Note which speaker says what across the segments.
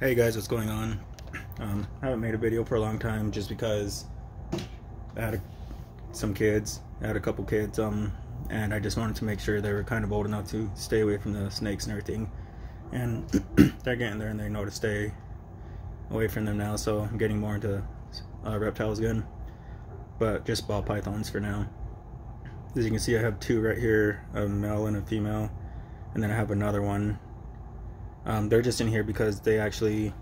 Speaker 1: Hey guys, what's going on? Um, I haven't made a video for a long time just because I had a, some kids. I had a couple kids, um, and I just wanted to make sure they were kind of old enough to stay away from the snakes and everything. And they're getting there and they know to stay away from them now, so I'm getting more into uh, reptiles again. But just ball pythons for now. As you can see, I have two right here, a male and a female. And then I have another one um, they're just in here because they actually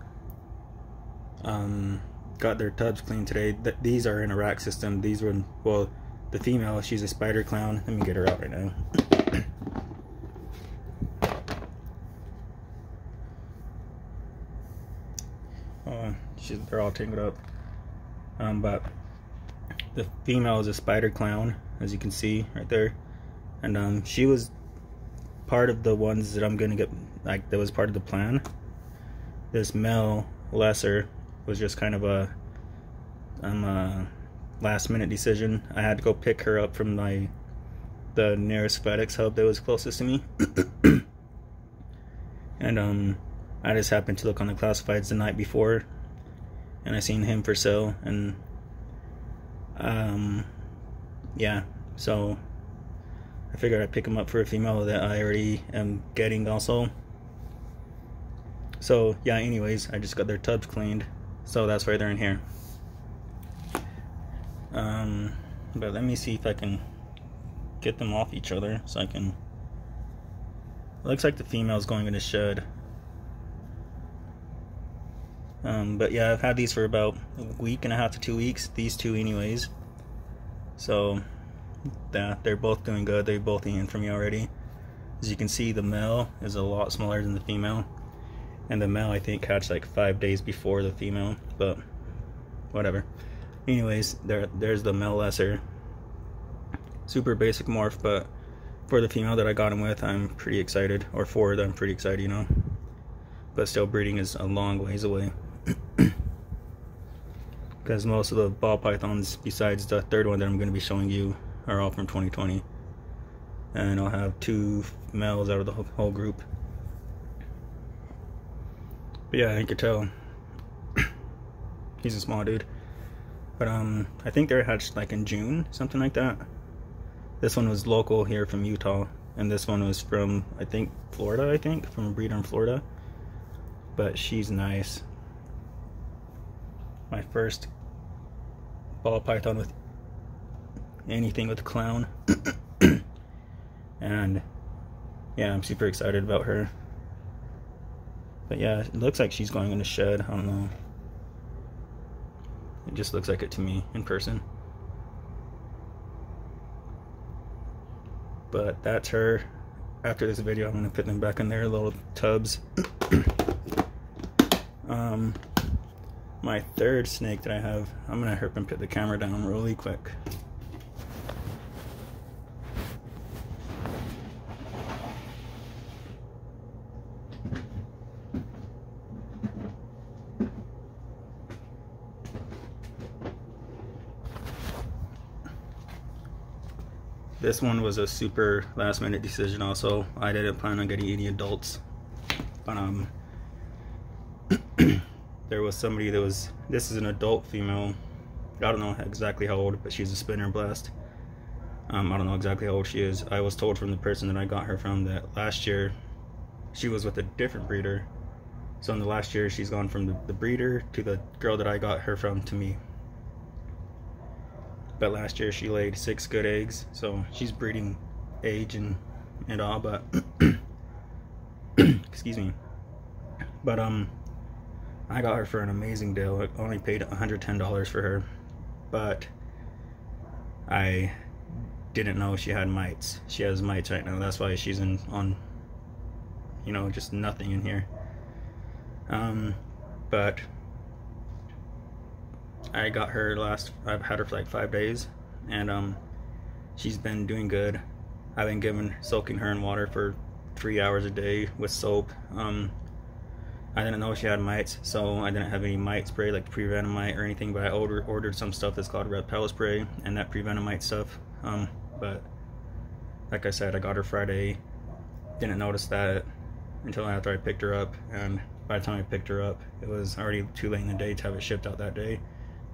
Speaker 1: um, got their tubs cleaned today. Th these are in a rack system. These were, well, the female, she's a spider clown. Let me get her out right now. oh, she's, they're all tangled up. Um, but the female is a spider clown, as you can see right there. And um, she was part of the ones that I'm gonna get like that was part of the plan. This male lesser was just kind of a um a last minute decision. I had to go pick her up from my the nearest FedEx hub that was closest to me. and um I just happened to look on the classifieds the night before and I seen him for sale and um yeah, so I figured I'd pick him up for a female that I already am getting also. So yeah, anyways, I just got their tubs cleaned. So that's why they're in here. Um, but let me see if I can get them off each other so I can... It looks like the female's going in the shed. Um, but yeah, I've had these for about a week and a half to two weeks. These two anyways. So, yeah, they're both doing good. They're both eaten for me already. As you can see, the male is a lot smaller than the female and the male I think hatched like five days before the female but whatever. Anyways there there's the male lesser. Super basic morph but for the female that I got him with I'm pretty excited. Or for that I'm pretty excited you know? But still breeding is a long ways away. Because most of the ball pythons besides the third one that I'm going to be showing you are all from 2020 and I'll have two males out of the whole group but yeah, you could tell he's a small dude. But um, I think they're hatched like in June, something like that. This one was local here from Utah, and this one was from I think Florida. I think from a breeder in Florida. But she's nice. My first ball python with anything with a clown. and yeah, I'm super excited about her. But yeah, it looks like she's going in a shed. I don't know. It just looks like it to me in person. But that's her. After this video, I'm going to put them back in their little tubs. um, my third snake that I have, I'm going to help and put the camera down really quick. This one was a super last minute decision also. I didn't plan on getting any adults. But um there was somebody that was this is an adult female. I don't know exactly how old, but she's a spinner blast. Um, I don't know exactly how old she is. I was told from the person that I got her from that last year she was with a different breeder. So in the last year she's gone from the, the breeder to the girl that I got her from to me. But last year she laid six good eggs, so she's breeding age and and all. But excuse me. But um, I got her for an amazing deal. I only paid $110 for her, but I didn't know she had mites. She has mites right now. That's why she's in on, you know, just nothing in here. Um, but I got her last, I've had her for like five days and um, she's been doing good. I've been giving, soaking her in water for three hours a day with soap. Um, I didn't know she had mites, so I didn't have any mite spray like Provent-a-Mite or anything, but I ordered, ordered some stuff that's called Repel Spray and that Provent-a-Mite stuff. Um, but like I said, I got her Friday, didn't notice that until after I picked her up and by the time I picked her up, it was already too late in the day to have it shipped out that day.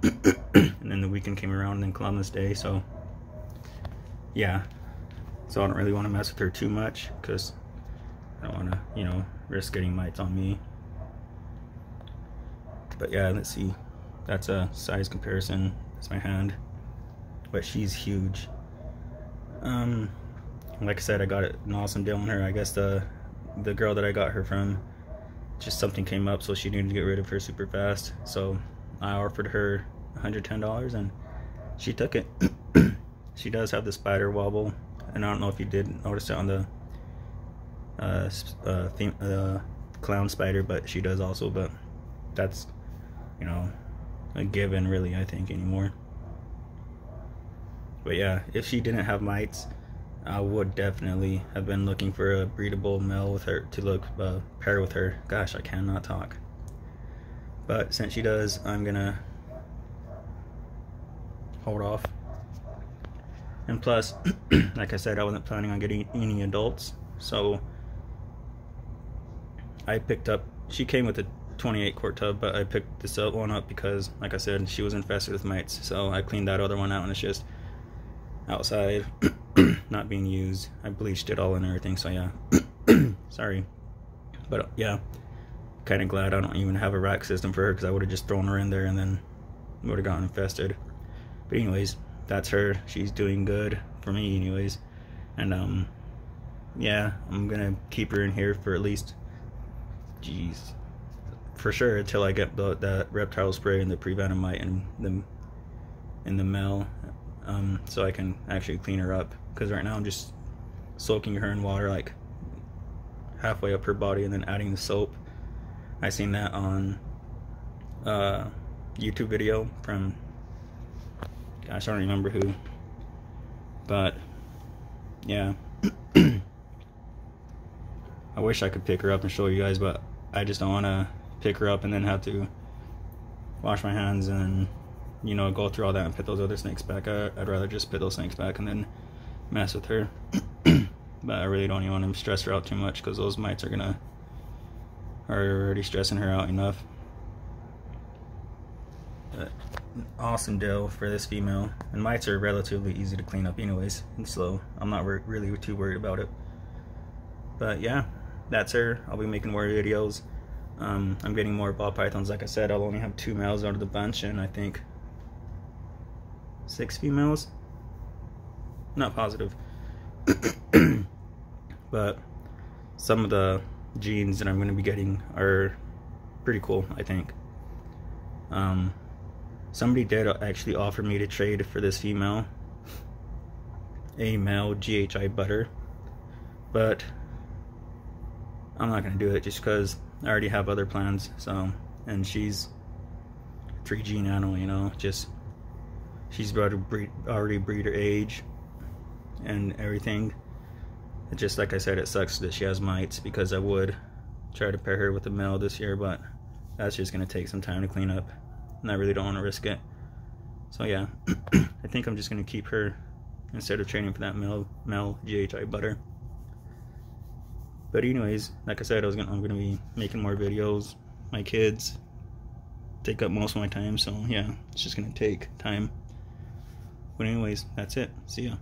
Speaker 1: And then the weekend came around and then Columbus Day, so yeah. So I don't really want to mess with her too much because I don't want to, you know, risk getting mites on me. But yeah, let's see. That's a size comparison. That's my hand. But she's huge. Um, like I said, I got an awesome deal on her. I guess the the girl that I got her from, just something came up, so she needed to get rid of her super fast. So I offered her $110 and she took it. she does have the spider wobble, and I don't know if you did notice it on the uh, uh, theme, uh, clown spider, but she does also. But that's you know a given, really. I think anymore. But yeah, if she didn't have mites, I would definitely have been looking for a breedable male with her to look uh, pair with her. Gosh, I cannot talk. But since she does, I'm gonna hold off. And plus, like I said, I wasn't planning on getting any adults, so I picked up. She came with a 28 quart tub, but I picked this one up because, like I said, she was infested with mites. So I cleaned that other one out, and it's just outside, not being used. I bleached it all and everything, so yeah. Sorry. But yeah, kind of glad I don't even have a rack system for her because I would have just thrown her in there and then would have gotten infested. But anyways, that's her. She's doing good for me anyways. And um yeah, I'm gonna keep her in here for at least jeez for sure until I get the that reptile spray and the Provent-a-Mite and the in the male um, so I can actually clean her up because right now I'm just soaking her in water like halfway up her body and then adding the soap I seen that on uh, YouTube video from gosh I don't remember who but yeah I wish I could pick her up and show you guys but I just don't want to pick her up and then have to wash my hands and you know, go through all that and put those other snakes back. I, would rather just put those snakes back and then mess with her. but I really don't even want to stress her out too much because those mites are gonna are already stressing her out enough. But awesome deal for this female, and mites are relatively easy to clean up anyways, and slow. I'm not really too worried about it. But yeah, that's her. I'll be making more videos. Um, I'm getting more ball pythons. Like I said, I'll only have two males out of the bunch, and I think six females. Not positive. but some of the genes that I'm going to be getting are pretty cool, I think. Um, somebody did actually offer me to trade for this female, a male GHI butter, but I'm not going to do it just because I already have other plans. So, and she's 3G nano, you know, just she's about to breed, already breed her age and everything. Just like I said, it sucks that she has mites because I would try to pair her with a male this year, but that's just gonna take some time to clean up, and I really don't want to risk it. So yeah, I think I'm just gonna keep her instead of training for that Mel, Mel GHI butter. But anyways, like I said, I was gonna I'm gonna be making more videos. My kids take up most of my time, so yeah, it's just gonna take time. But anyways, that's it. See ya.